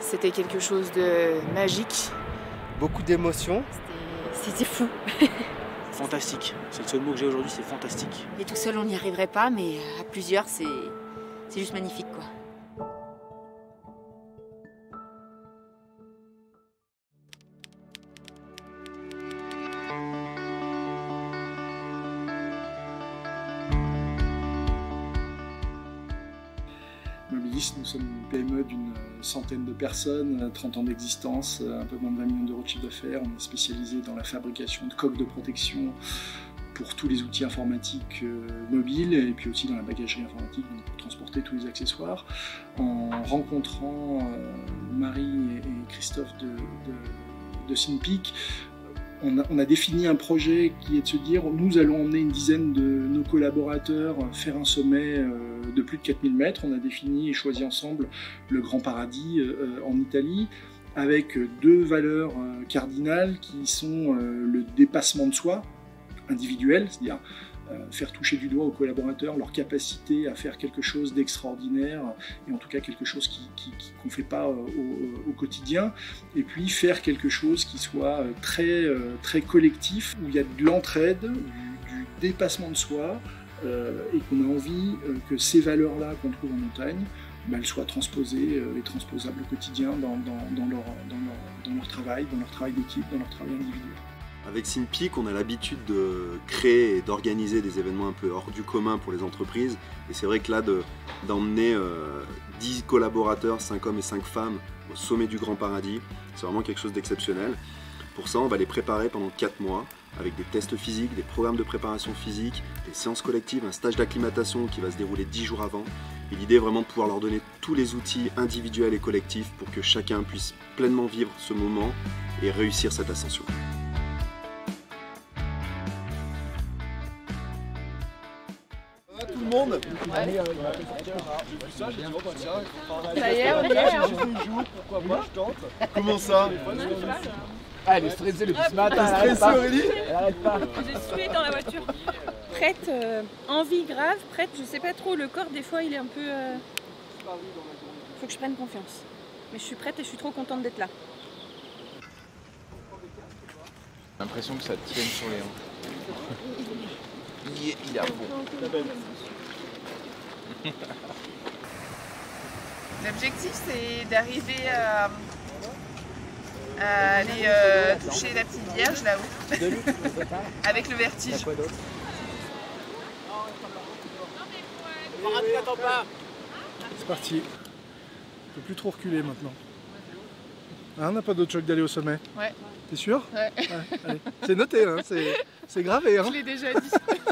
C'était quelque chose de magique. Beaucoup d'émotions. C'était fou. fantastique. C'est le seul mot que j'ai aujourd'hui, c'est fantastique. Et tout seul, on n'y arriverait pas, mais à plusieurs, c'est juste magnifique, quoi. Nous sommes une PME d'une centaine de personnes, 30 ans d'existence, un peu moins de 20 millions d'euros de chiffre d'affaires. On est spécialisé dans la fabrication de coques de protection pour tous les outils informatiques euh, mobiles et puis aussi dans la bagagerie informatique pour transporter tous les accessoires. En rencontrant euh, Marie et Christophe de, de, de on a, défini un projet qui est de se dire nous allons emmener une dizaine de nos collaborateurs faire un sommet euh, de plus de 4000 mètres. On a défini et choisi ensemble le Grand Paradis euh, en Italie avec deux valeurs euh, cardinales qui sont le dépassement de soi individuel, c'est-à-dire faire toucher du doigt aux collaborateurs leur capacité à faire quelque chose d'extraordinaire et en tout cas quelque chose qu'on ne fait pas euh, au, au, quotidien et puis faire quelque chose qui soit euh, très, très collectif où il y a de l'entraide, du, dépassement de soi et qu'on a envie que ces valeurs-là qu'on trouve en montagne bah, elles soient transposées et transposables au quotidien dans, dans, leur, dans leur travail, dans leur travail d'équipe, dans leur travail individuel. Avec SynPeak, on a l'habitude de créer et d'organiser des événements un peu hors du commun pour les entreprises. Et c'est vrai que là, d'emmener 10 euh, collaborateurs, 5 hommes et 5 femmes au sommet du Grand Paradis, c'est vraiment quelque chose d'exceptionnel. Pour ça, on va les préparer pendant 4 mois avec des tests physiques, des programmes de préparation physique, des séances collectives, un stage d'acclimatation qui va se dérouler 10 jours avant. Et l'idée est vraiment de pouvoir leur donner tous les outils individuels et collectifs pour que chacun puisse pleinement vivre ce moment et réussir cette ascension. Monde. Ça y est, on est Pourquoi pas, je tente. Comment ça ah, elle est stressée depuis ce matin. Elle est stressée, Aurélie Elle arrête pas. Je suis dans la voiture. Prête, euh, envie grave, prête, je sais pas trop. Le corps, des fois, il est un peu. Euh... Faut que je prenne confiance. Mais je suis prête et je suis trop contente d'être là. J'ai l'impression que ça tienne sur les hanches. Il, est, il a bon. L'objectif, c'est d'arriver à, aller euh, toucher la petite vierge là-haut, avec le vertige. C'est parti. On peut plus trop reculer maintenant. Hein, on n'a pas d'autre choc d'aller au sommet Ouais. T'es sûr? Ouais. C'est noté, hein, c'est gravé. Hein. Je l'ai déjà dit.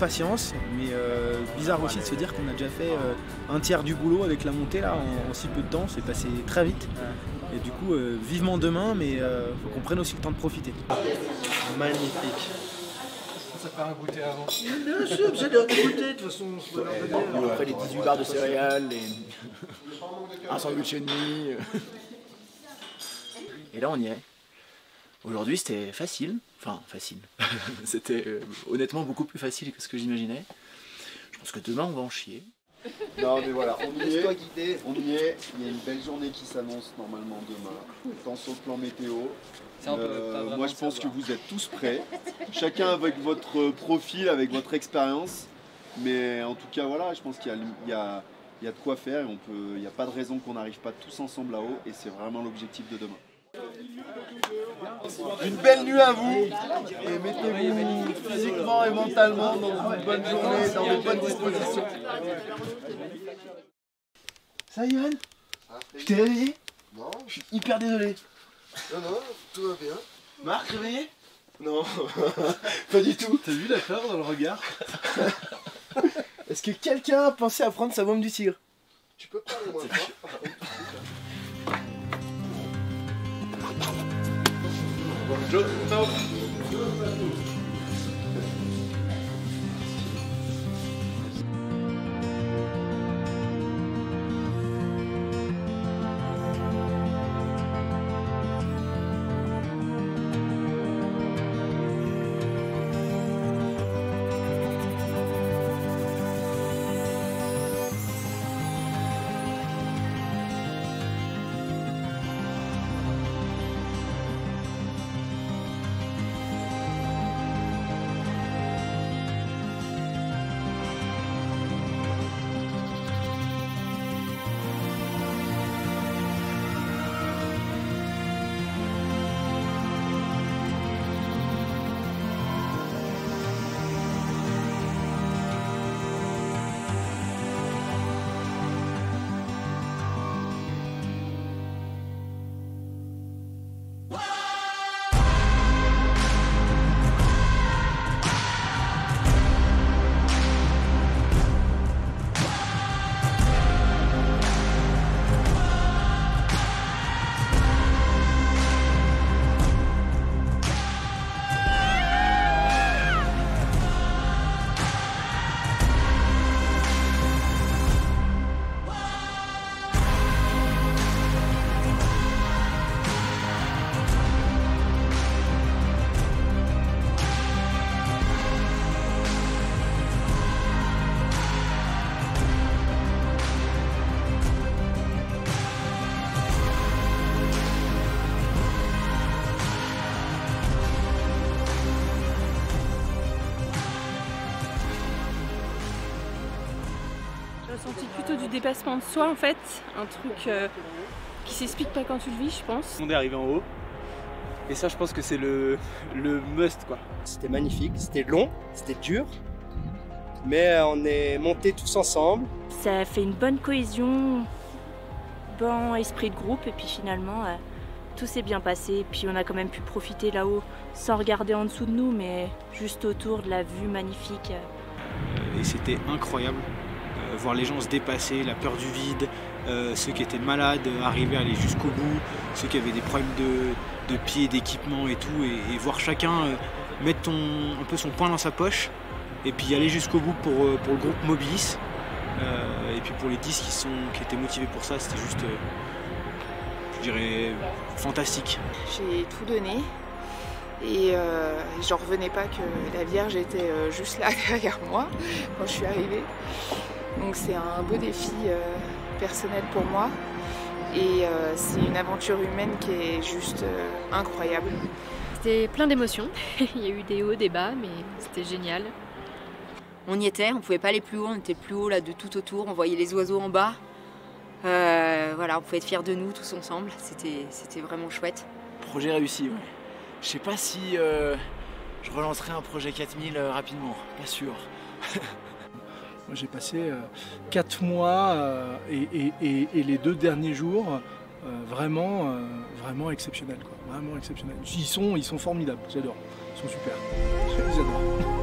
Euh, impatience, mais euh, bizarre aussi de se dire qu'on a déjà fait euh, un tiers du boulot avec la montée là en, si peu de temps, c'est passé très vite. Et du coup, vivement demain, mais faut qu'on prenne aussi le temps de profiter. Magnifique. Ça fait un goûter avant. Bien sûr, allez goûter de toute façon. Après les 18 barres de céréales, les... un sandwich et demi. Et là on y est. Aujourd'hui c'était facile, enfin facile. c'était euh, honnêtement beaucoup plus facile que ce que j'imaginais. Je pense que demain on va en chier. Non mais voilà, on y est, on y est, il y a une belle journée qui s'annonce normalement demain, tant sur le plan météo. Euh, moi je pense que vous êtes tous prêts, chacun avec votre profil, avec votre expérience, mais en tout cas voilà, je pense qu'il y, y a, de quoi faire et il n'y a pas de raison qu'on n'arrive pas tous ensemble là-haut et c'est vraiment l'objectif de demain. Une belle nuit à vous et mettez-vous physiquement et mentalement dans une bonne journée, dans de bonnes dispositions. Ça Yann Je t'ai réveillé? Non. Je suis hyper désolé. Non, non, tout va bien. Marc, réveillé? Non, pas du tout. T'as vu la peur dans le regard? Est-ce que quelqu'un a pensé à prendre sa bombe du tigre? Tu peux parler moins Ju, então, J'ai ressenti plutôt du dépassement de soi en fait, un truc euh, qui s'explique pas quand tu le vis, je pense. On est arrivé en haut. Et ça, je pense que c'est le, le must quoi. C'était magnifique, c'était long, c'était dur. Mais on est montés tous ensemble. Ça a fait une bonne cohésion, bon esprit de groupe et puis finalement euh, tout s'est bien passé. Et puis on a quand même pu profiter là-haut sans regarder en dessous de nous mais juste autour de la vue magnifique. Et c'était incroyable. Voir les gens se dépasser, la peur du vide, euh, ceux qui étaient malades, euh, arriver à aller jusqu'au bout, ceux qui avaient des problèmes de, de pieds, d'équipement et tout, et, voir chacun euh, mettre un peu son poing dans sa poche et puis aller jusqu'au bout pour, pour le groupe Mobilis. Et puis pour les 10 qui, sont, qui étaient motivés pour ça, c'était juste, je dirais, fantastique. J'ai tout donné et euh, j'en revenais pas que la Vierge était juste là derrière moi quand je suis arrivée. Donc c'est un beau défi euh, personnel pour moi et euh, c'est une aventure humaine qui est juste euh, incroyable. C'était plein d'émotions. Il y a eu des hauts, des bas, mais c'était génial. On y était, on pouvait pas aller plus haut, on était plus haut là de tout autour, on voyait les oiseaux en bas. Euh, voilà, on pouvait être fiers de nous tous ensemble, c'était c'était vraiment chouette. Projet réussi, ouais. Je sais pas si euh, je relancerai un projet 4000 euh, rapidement, pas sûr. J'ai passé 4 mois euh, et, les deux derniers jours euh, vraiment, euh, vraiment exceptionnels. Vraiment exceptionnels. Ils sont, ils sont formidables, j'adore. Ils sont super. Je les adore.